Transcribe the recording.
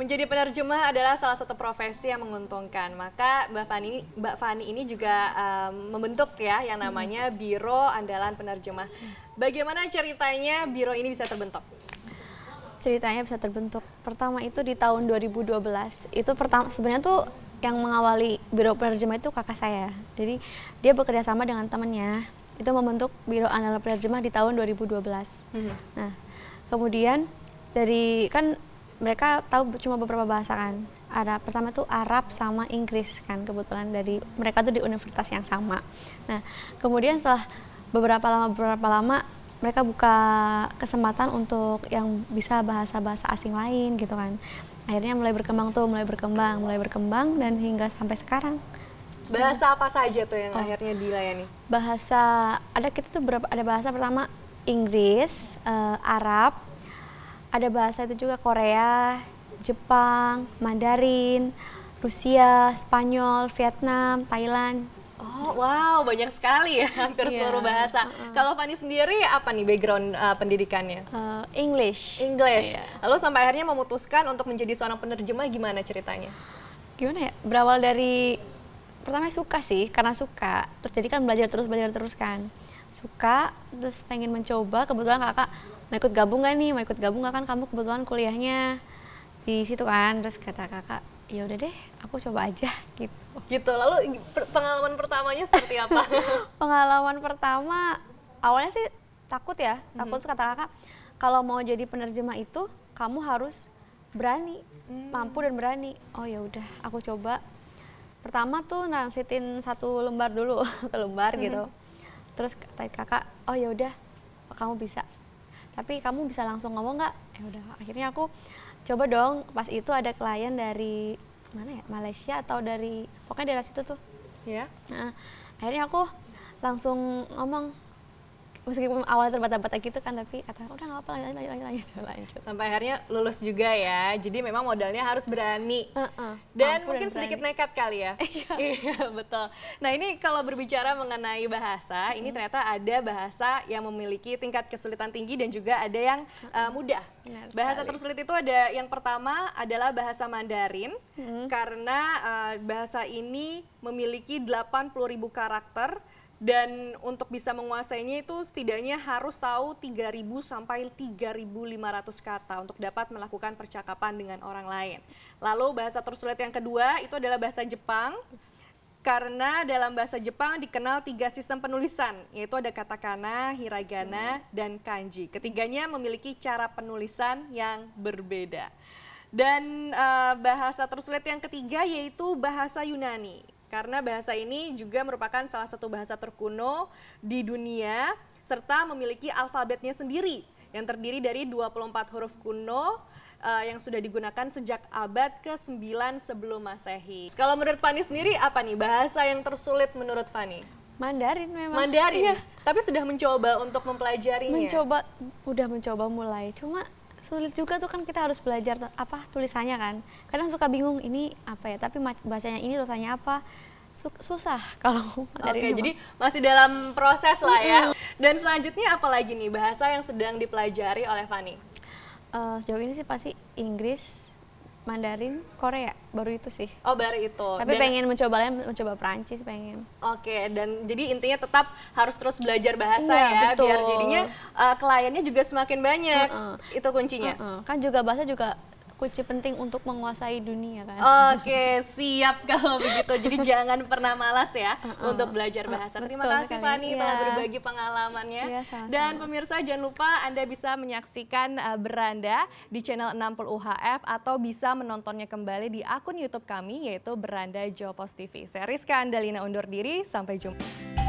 Menjadi penerjemah adalah salah satu profesi yang menguntungkan. Maka Mbak Fani, Mbak Fani ini juga um, membentuk ya yang namanya Biro Andalan Penerjemah. Bagaimana ceritanya biro ini bisa terbentuk? Ceritanya bisa terbentuk. Pertama itu di tahun 2012. Itu pertama sebenarnya tuh yang mengawali biro penerjemah itu kakak saya. Jadi dia bekerja sama dengan temannya itu membentuk biro andalan penerjemah di tahun 2012. Hmm. Nah, kemudian dari kan mereka tahu cuma beberapa bahasa kan. Ada pertama tuh Arab sama Inggris kan kebetulan dari mereka tuh di universitas yang sama. Nah, kemudian setelah beberapa lama beberapa lama mereka buka kesempatan untuk yang bisa bahasa-bahasa asing lain gitu kan. Akhirnya mulai berkembang tuh, mulai berkembang, mulai berkembang dan hingga sampai sekarang. Bahasa apa saja tuh yang oh. akhirnya dilayani? Bahasa ada kita tuh berapa ada bahasa pertama Inggris, uh, Arab, ada bahasa itu juga Korea, Jepang, Mandarin, Rusia, Spanyol, Vietnam, Thailand. Oh wow, banyak sekali ya hampir yeah. seluruh bahasa. Uh -uh. Kalau Fani sendiri apa nih background uh, pendidikannya? Uh, English. English. Yeah. Lalu sampai akhirnya memutuskan untuk menjadi seorang penerjemah gimana ceritanya? Gimana ya? Berawal dari pertama suka sih, karena suka. Terus jadi kan belajar terus belajar terus kan. Suka, terus pengen mencoba. Kebetulan kakak mau ikut gabung gak nih? Mau ikut gabung gak kan kamu kebetulan kuliahnya di situ kan. Terus kata kakak ya udah deh aku coba aja gitu. Gitu. Lalu pengalaman pertamanya seperti apa? Pengalaman pertama awalnya sih takut ya. Takut mm -hmm. kata kakak kalau mau jadi penerjemah itu kamu harus berani mm. mampu dan berani. Oh ya udah aku coba. Pertama tuh nansitin satu lembar dulu satu lembar mm -hmm. gitu terus kata kakak oh ya udah kamu bisa tapi kamu bisa langsung ngomong nggak? Ya udah. Akhirnya aku coba dong. Pas itu ada klien dari mana ya? Malaysia atau dari pokoknya daerah situ tuh. Ya nah, akhirnya aku langsung ngomong meskipun awalnya terbata-bata gitu kan tapi kata udah nggak apa lanjut lanjut lanjut lanjut sampai akhirnya lulus juga ya jadi memang modalnya harus berani. Uh -uh. dan Mampu mungkin dan sedikit nekat kali ya. Iya. iya betul. Nah ini kalau berbicara mengenai bahasa ini ternyata ada bahasa yang memiliki tingkat kesulitan tinggi dan juga ada yang uh, mudah. Bahasa tersulit itu ada yang pertama adalah bahasa Mandarin. Hmm. karena uh, bahasa ini memiliki 80.000 karakter dan untuk bisa menguasainya itu setidaknya harus tahu 3.000 sampai 3.500 kata untuk dapat melakukan percakapan dengan orang lain. Lalu bahasa tersulit yang kedua itu adalah bahasa Jepang karena dalam bahasa Jepang dikenal tiga sistem penulisan yaitu ada katakana, hiragana, dan kanji. Ketiganya memiliki cara penulisan yang berbeda. Dan uh, bahasa tersulit yang ketiga yaitu bahasa Yunani karena bahasa ini juga merupakan salah satu bahasa terkuno di dunia serta memiliki alfabetnya sendiri yang terdiri dari 24 huruf kuno uh, yang sudah digunakan sejak abad ke-9 sebelum Masehi. Kalau menurut Fani sendiri apa nih bahasa yang tersulit menurut Fani? Mandarin memang. Mandarin. Iya. Tapi sudah mencoba untuk mempelajarinya. Mencoba, udah mencoba mulai. Cuma sulit juga tuh kan kita harus belajar apa tulisannya kan. Kadang suka bingung ini apa ya? Tapi bacanya ini tulisannya apa? Susah kalau Oke, okay, jadi masih dalam proses lah ya. Dan selanjutnya apa lagi nih? Bahasa yang sedang dipelajari oleh Fani? Uh, sejauh ini sih pasti Inggris, Mandarin, Korea baru itu sih. Oh baru itu. Tapi dan, pengen mencoba mencoba Perancis pengen. Oke okay, dan jadi intinya tetap harus terus belajar bahasa iya, ya betul. biar jadinya uh, kliennya juga semakin banyak. Uh -uh. Itu kuncinya. Uh -uh. Kan juga bahasa juga kunci penting untuk menguasai dunia kan. Oke, siap kalau begitu. Jadi jangan pernah malas ya uh -uh. untuk belajar bahasa. Uh, Terima kasih Fani ya. telah berbagi pengalamannya. Ya, Dan pemirsa jangan lupa Anda bisa menyaksikan uh, Beranda di channel 60 UHF atau bisa menontonnya kembali di akun YouTube kami yaitu Beranda Jopos TV. Saya Rizka Andalina undur diri, sampai jumpa.